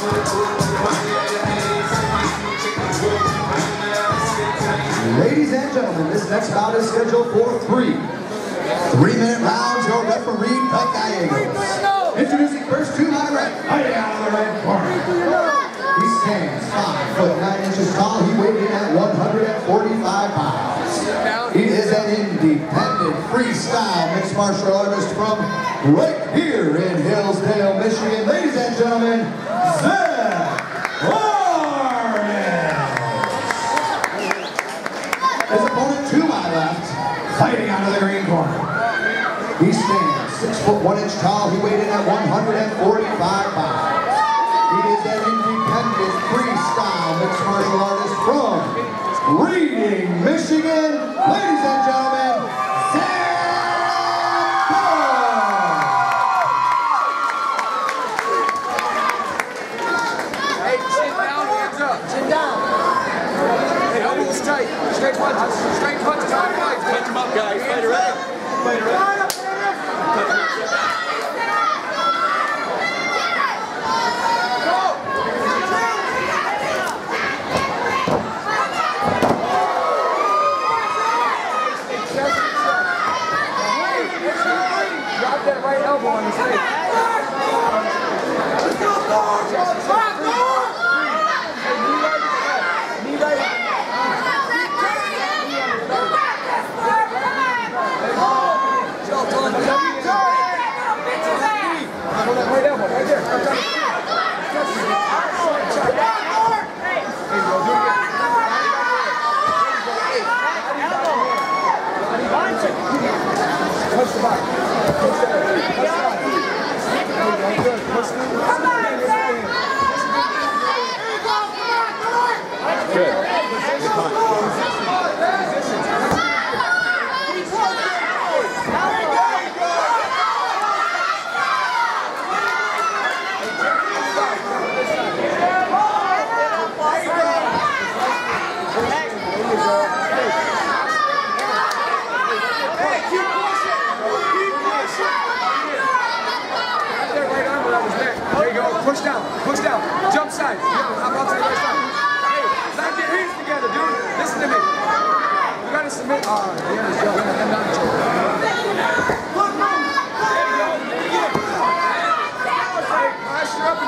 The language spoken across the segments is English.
Ladies and gentlemen, this next bout is scheduled for three. Three-minute rounds, your referee, Pet Gallegos. Introducing first to my right, fighting out of the red corner. He stands five foot nine inches tall. He weighed in at 145 pounds. He is an independent freestyle mixed martial artist from right here in Hillsdale, foot one inch tall. He weighed in at 145 pounds. He is an independent freestyle mixed martial artist from Reading, Michigan. Ladies and gentlemen, Sam Hey, sit down, hands up. Sit down. Hey, elbows tight. Straight punches. Straight punches. High fights. Punch them up, guys. Fight it right. Fight it right. That right elbow on his face. Knee right. Hold that right elbow right there. Touch on his feet. Touch his feet. Hey, bro, do it again. Touch the body. Touch the body. Touch the body. There you go. Good. Push through. Good. Good punch. Get that right arm around his neck. There you go. Push down. Push down. Jump side. Yeah, hop out to the right side. Hey, clap your hands together, dude. Listen to me. You gotta submit. Oh, the end is yo. Hand down the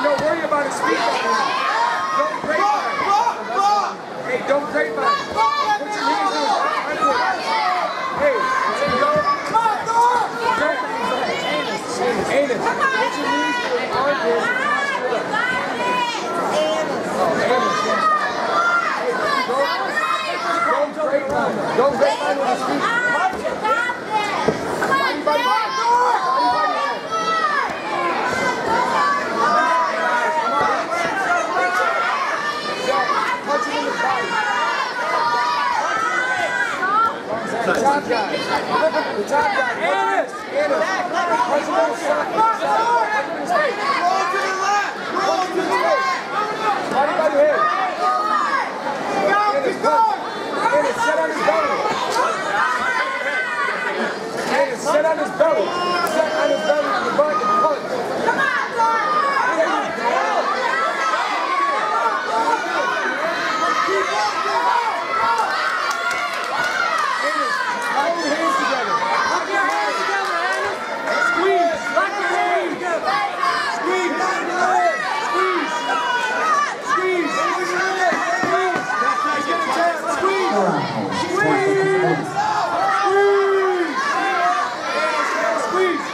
don't worry about his. Don't. The top guy. The top guy. Annis. Annis. Punch him in the side. Punch him in his face. Punch him in his face. Body by your head. Annis, punch. Annis, sit on his belly. Annis, sit on his belly. Sit on his belly in the butt and punch. Annis, hold your hands together. Lock your hands together, Annis. Squeeze. Lock your hands. Squeeze. Squeeze. Squeeze. Squeeze. Get a tap. Squeeze. Squeeze. Squeeze. Squeeze.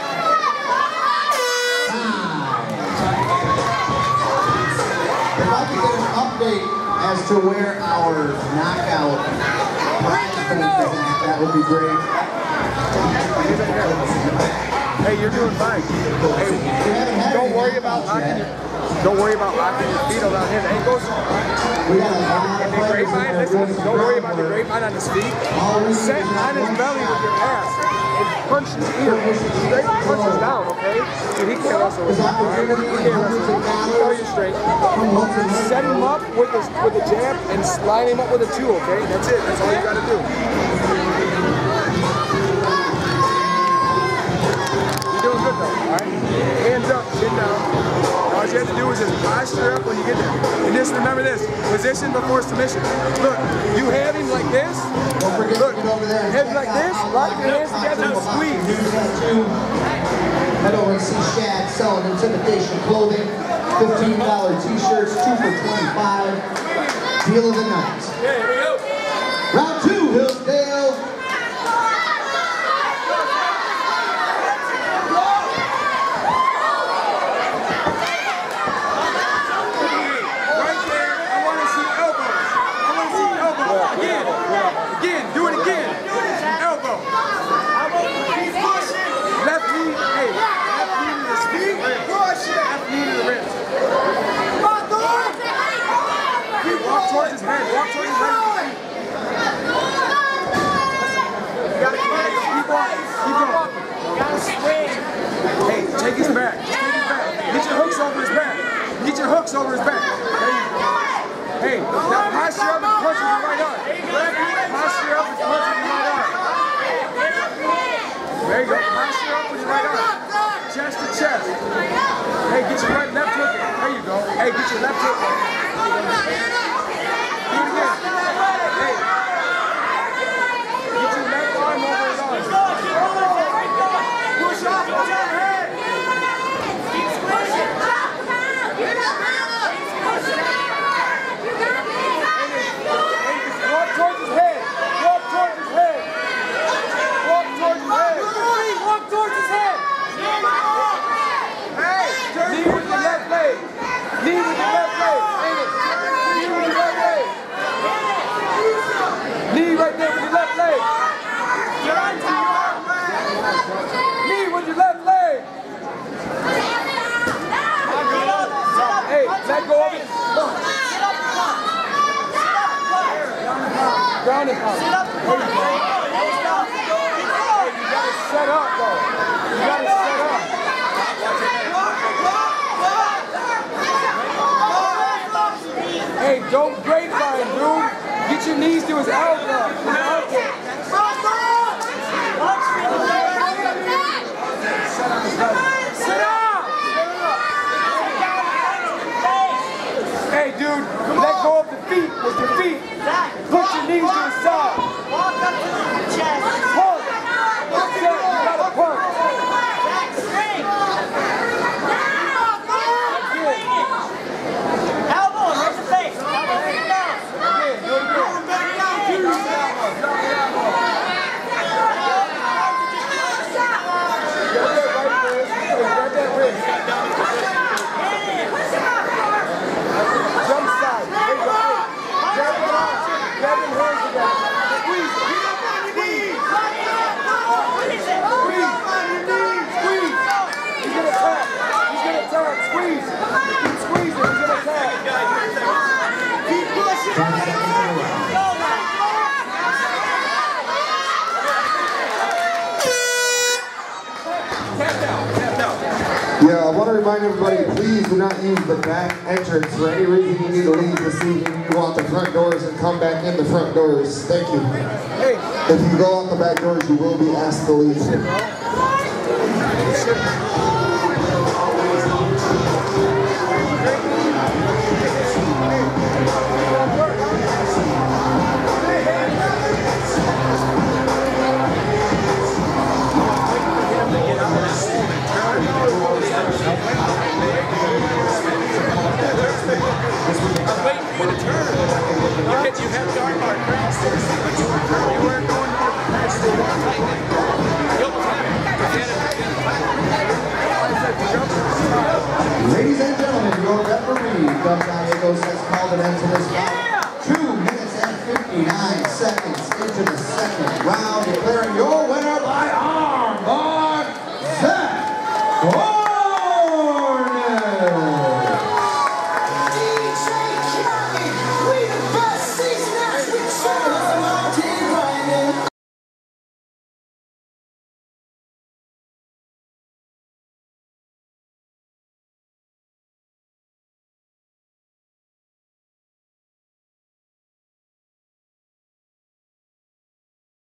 If I could get an update as to wear our knockout prize fund is at, that would be great. Hey, you're doing fine. Hey, We haven't had don't worry about knockouts locking your, don't worry about locking your feet around his ankles. We got a lot of The grapevine, listen, don't worry about the groundwork. grapevine on his feet. All we need Set on his belly with your ass and punch his ear. Straight punches down, okay? So he can't wrestle with you. right? He can't wrestle with you. Tell a month. Set him up with a, with a jab and slide him up with a two, okay? That's it. That's all you gotta do. You're doing good though, alright? Hands up, chin down. Now's you have to do is just posture up when you get there. And just remember this, position before submission. Look, you have him like this. Don't forget Look, to get over there and have him like this, lock your hands together and squeeze. News two. Head over and see Shad selling intimidation clothing, $15 t-shirts, two for 25 Deal of the night. Here we go. Round two, Hillsdale. Right there, I want to see elbows. I want to see elbows. Again, again, do it again. Elbow. Left knee, hey, left knee to the speed, left knee to the ribs. Hey, walk towards his head, walk towards his head. You gotta keep, hey, keep walking, keep going. Hey, take his back, take his back. Get your hooks over his back. Get your hooks over his back. Hey, now posture up and punch your right arm. Posture up and punch your right arm. There you go. Posture up with your right arm. Chest to chest. Hey, get your right left hook. There you go. Hey, get your left hook. Do it again. Hey. Get your left arm over his arm. Push off with your head. Hey, walk towards his head. Walk towards his head. Walk towards his head. Walk towards his head. Hey, knee with the left leg. Knee with the left leg. Ain't it? Knee with the left leg. Knee right there with the left leg. Knee with your left leg. Hey, let go of it. Look, ground and set up. Hey, don't grapevine, dude. Get your knees to. His elbow. Sit up. Hey, dude, let go of the feet with your feet. Put your knees to the side. Punch. That's it. You gotta punch. Again, do it again. Grab that right wrist. Hey, grab that wrist. Jump side. There you go. Hey, grab the arm. Grab them hands together. Squeeze it. Squeeze. Squeeze. Squeeze. He's gonna tap. He's gonna tap. Squeeze. Keep squeezing. He's gonna tap. Keep Yeah, I want to remind everybody, please do not use the back entrance for any reason you need to leave this evening. You go out the front doors and come back in the front doors. Thank you. If you go out the back doors, you will be asked to leave. Your referee, Doug Gallegos, has called an end to